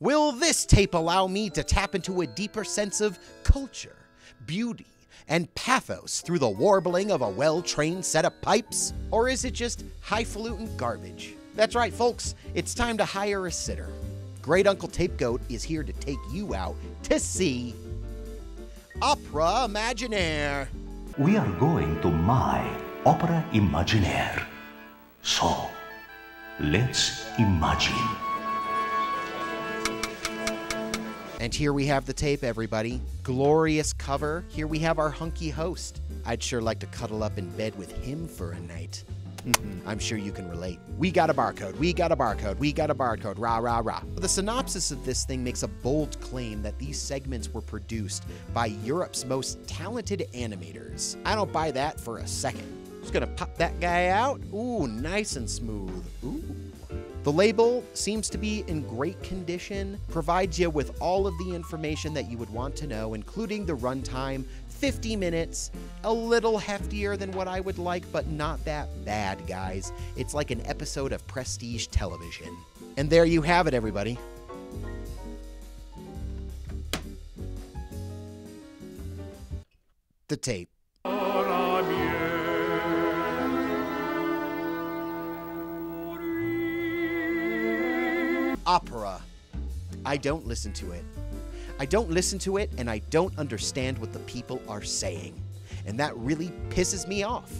Will this tape allow me to tap into a deeper sense of culture, beauty, and pathos through the warbling of a well trained set of pipes? Or is it just highfalutin garbage? That's right, folks, it's time to hire a sitter. Great Uncle Tape Goat is here to take you out to see Opera Imaginaire. We are going to my Opera Imaginaire. So, let's imagine. And here we have the tape, everybody. Glorious cover. Here we have our hunky host. I'd sure like to cuddle up in bed with him for a night. Mm-hmm. I'm sure you can relate. We got a barcode. We got a barcode. We got a barcode. Rah, rah, rah. The synopsis of this thing makes a bold claim that these segments were produced by Europe's most talented animators. I don't buy that for a second. Just gonna pop that guy out. Ooh, nice and smooth. Ooh. The label seems to be in great condition, provides you with all of the information that you would want to know, including the runtime, 50 minutes, a little heftier than what I would like, but not that bad, guys. It's like an episode of prestige television. And there you have it, everybody. The tape. Opera. I don't listen to it. I don't listen to it and I don't understand what the people are saying. And that really pisses me off.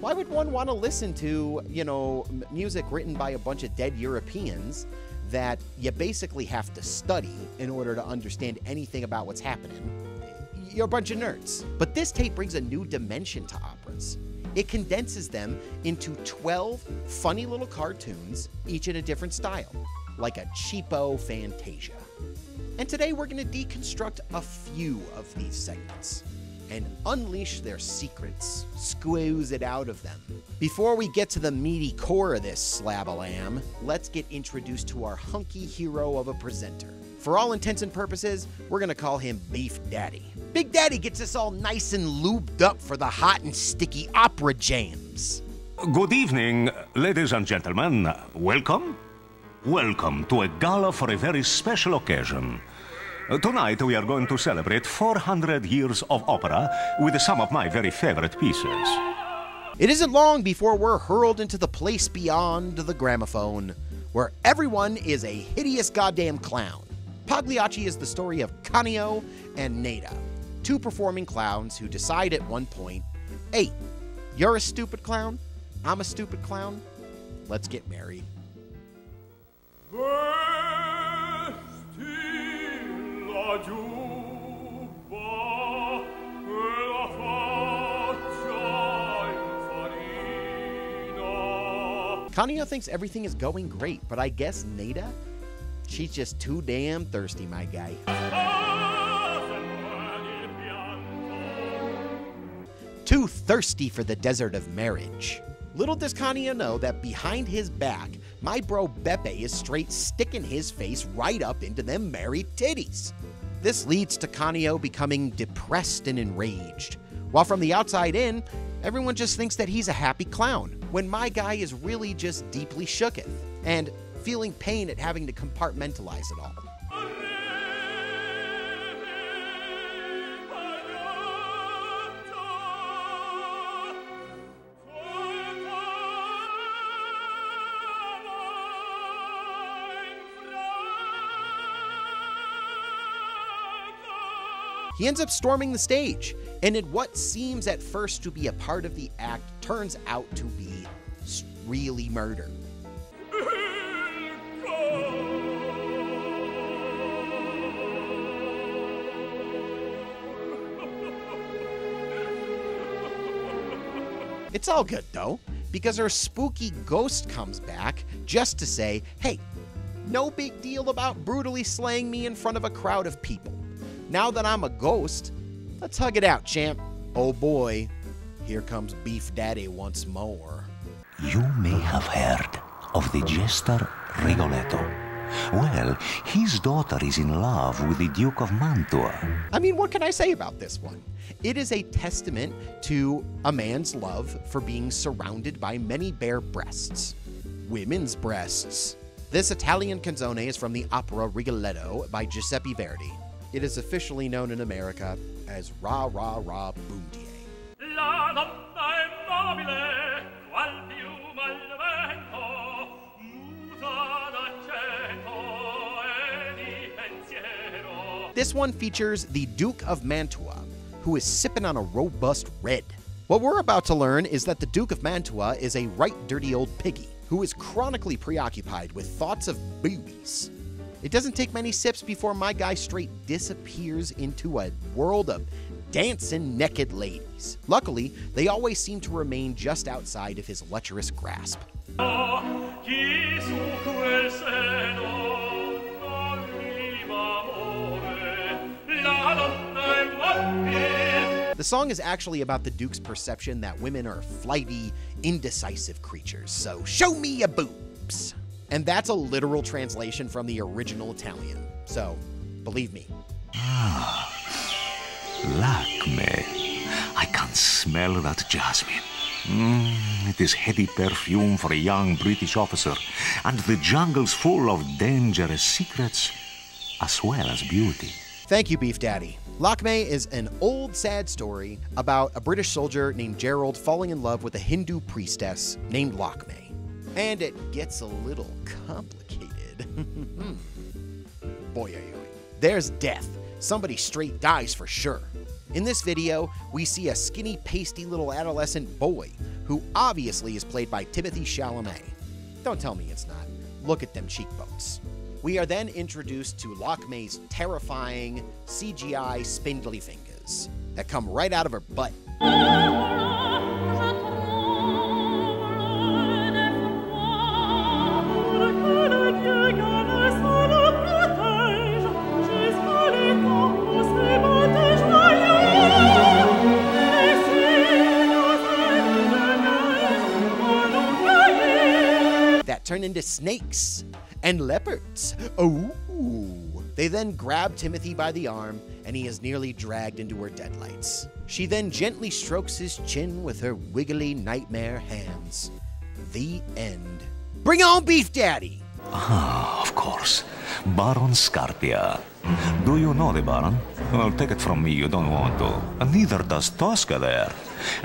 Why would one want to listen to, you know, music written by a bunch of dead Europeans that you basically have to study in order to understand anything about what's happening? You're a bunch of nerds. But this tape brings a new dimension to operas. It condenses them into 12 funny little cartoons, each in a different style, like a cheapo Fantasia. And today we're going to deconstruct a few of these segments and unleash their secrets, squeeze it out of them. Before we get to the meaty core of this slab of lamb, let's get introduced to our hunky hero of a presenter. For all intents and purposes, we're to call him Beef Daddy. Big Daddy gets us all nice and lubed up for the hot and sticky opera jams. Good evening, ladies and gentlemen. Welcome. Welcome to a gala for a very special occasion. Tonight we are going to celebrate 400 years of opera with some of my very favorite pieces. It isn't long before we're hurled into the place beyond the gramophone, where everyone is a hideous goddamn clown. Pagliacci is the story of Canio and Nedda, two performing clowns who decide at one point hey, you're a stupid clown, I'm a stupid clown, let's get married. Canio thinks everything is going great, but I guess Nedda? She's just too damn thirsty, my guy. Too thirsty for the desert of marriage. Little does Canio know that behind his back, my bro Beppe is straight sticking his face right up into them married titties. This leads to Canio becoming depressed and enraged. While from the outside in, everyone just thinks that he's a happy clown, when my guy is really just deeply shooketh and feeling pain at having to compartmentalize it all. He ends up storming the stage, and in what seems at first to be a part of the act turns out to be really murder. It's all good though, because her spooky ghost comes back just to say, hey, no big deal about brutally slaying me in front of a crowd of people. Now that I'm a ghost, let's hug it out, champ. Oh boy, here comes Beef Daddy once more. You may have heard of the jester Rigoletto. Well, his daughter is in love with the Duke of Mantua. I mean, what can I say about this one? It is a testament to a man's love for being surrounded by many bare breasts. Women's breasts. This Italian canzone is from the opera Rigoletto by Giuseppe Verdi. It is officially known in America as Ra Ra Ra Boom Die. La donna è mobile, qual piuma al vento, muta d'accento di pensiero. This one features the Duke of Mantua, who is sipping on a robust red. What we're about to learn is that the Duke of Mantua is a right dirty old piggy who is chronically preoccupied with thoughts of boobies. It doesn't take many sips before my guy straight disappears into a world of dancing naked ladies. Luckily, they always seem to remain just outside of his lecherous grasp. The song is actually about the Duke's perception that women are flighty, indecisive creatures, so show me your boobs. And that's a literal translation from the original Italian, so believe me. Ah, Lakme. I can smell that jasmine. Mm, it is heady perfume for a young British officer, and the jungle's full of dangerous secrets as well as beauty. Thank you, Beef Daddy. Lakme is an old, sad story about a British soldier named Gerald falling in love with a Hindu priestess named Lakme. And it gets a little complicated. boy, oy, oy. There's death. Somebody straight dies for sure. In this video, we see a skinny, pasty little adolescent boy who obviously is played by Timothy Chalamet. Don't tell me it's not. Look at them cheekbones. We are then introduced to Lakme's terrifying CGI spindly fingers that come right out of her butt. Turn into snakes and leopards. Oh. They then grab Timothy by the arm, and he is nearly dragged into her deadlights. She then gently strokes his chin with her wiggly nightmare hands. The end. Bring on Beef Daddy! Ah, of course. Baron Scarpia. Do you know the Baron? Well, take it from me, you don't want to. And neither does Tosca there.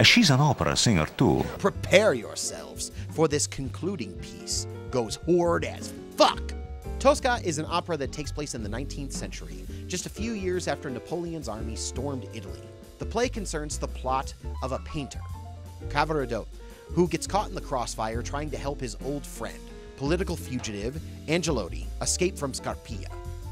She's an opera singer, too. Prepare yourselves, for this concluding piece goes hard as fuck. Tosca is an opera that takes place in the 19th century, just a few years after Napoleon's army stormed Italy. The play concerns the plot of a painter, Cavaradot, who gets caught in the crossfire trying to help his old friend, political fugitive Angelotti, escape from Scarpia,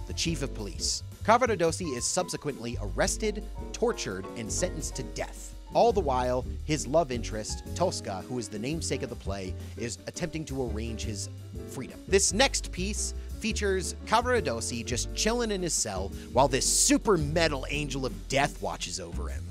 the chief of police. Cavaradossi is subsequently arrested, tortured, and sentenced to death. All the while, his love interest, Tosca, who is the namesake of the play, is attempting to arrange his freedom. This next piece features Cavaradossi just chilling in his cell while this super metal angel of death watches over him.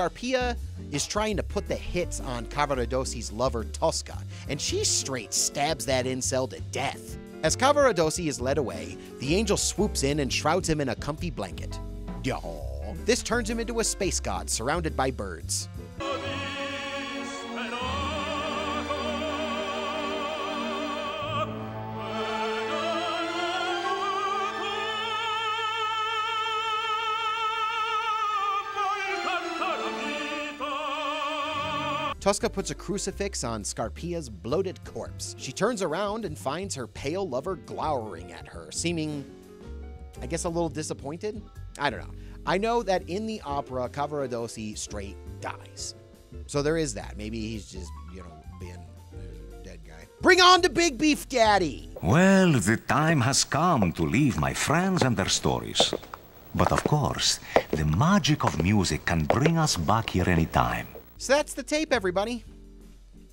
Scarpia is trying to put the hits on Cavaradossi's lover Tosca, and she straight stabs that incel to death. As Cavaradossi is led away, the angel swoops in and shrouds him in a comfy blanket. Yaw. This turns him into a space god surrounded by birds. Tosca puts a crucifix on Scarpia's bloated corpse. She turns around and finds her pale lover glowering at her, seeming, I guess, a little disappointed? I don't know. I know that in the opera, Cavaradossi straight dies. So there is that. Maybe he's just, you know, being a dead guy. Bring on the big beef daddy! Well, the time has come to leave my friends and their stories. But of course, the magic of music can bring us back here anytime. So that's the tape, everybody.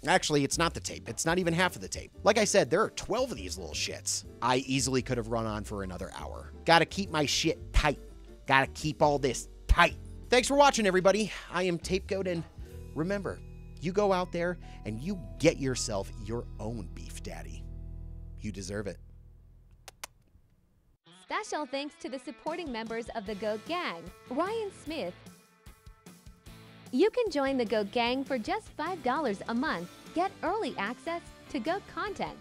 Actually, it's not the tape. It's not even half of the tape. Like I said, there are 12 of these little shits. I easily could have run on for another hour. Gotta keep my shit tight. Gotta keep all this tight. Thanks for watching, everybody. I am Tape Goat, and remember, You go out there and you get yourself your own beef daddy. You deserve it. Special thanks to the supporting members of the Goat Gang Ryan Smith. You can join the Goat Gang for just $5 a month. Get early access to Goat content,